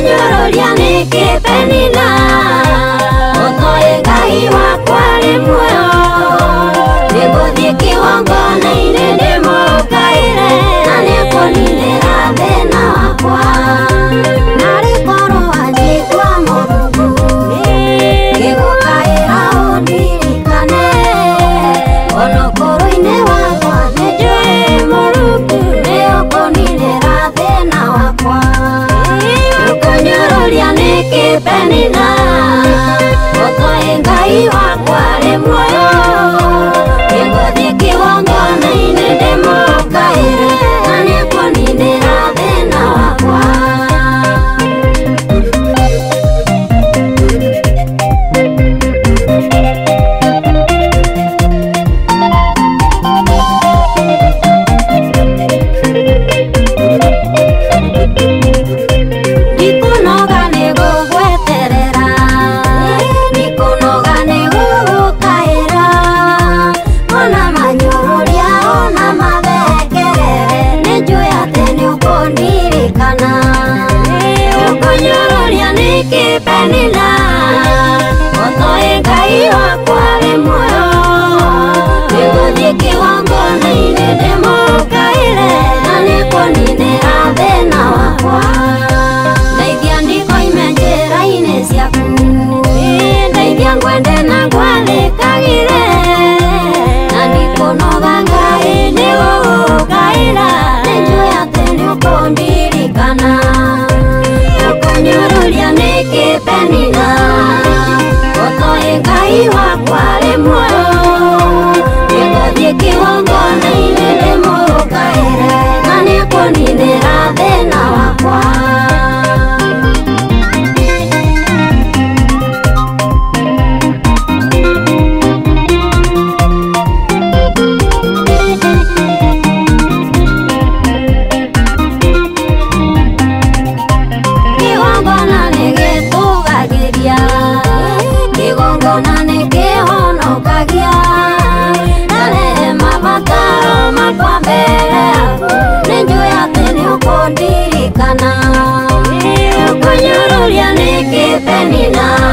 Ũkũnyũrũria nĩkĩ Penina panina Janina